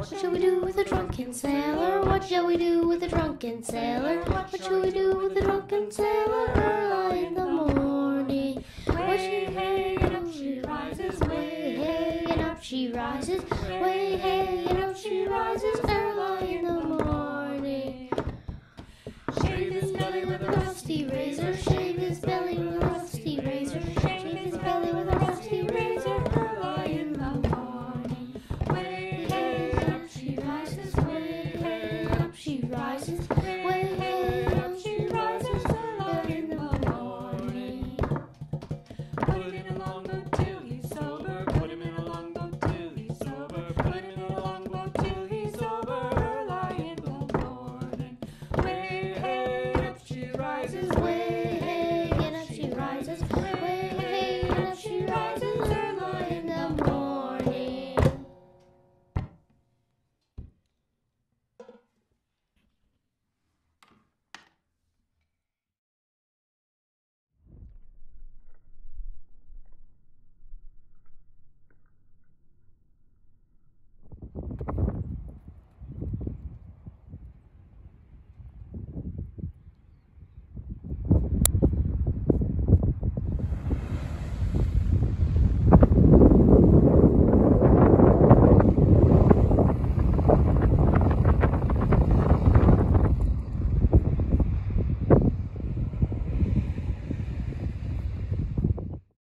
What shall we do with a drunken sailor? What shall we do with a drunken sailor? What shall we do with a drunken sailor early in the morning? Way hey and up she rises, way hey and up she rises, way hey and up she rises. rises.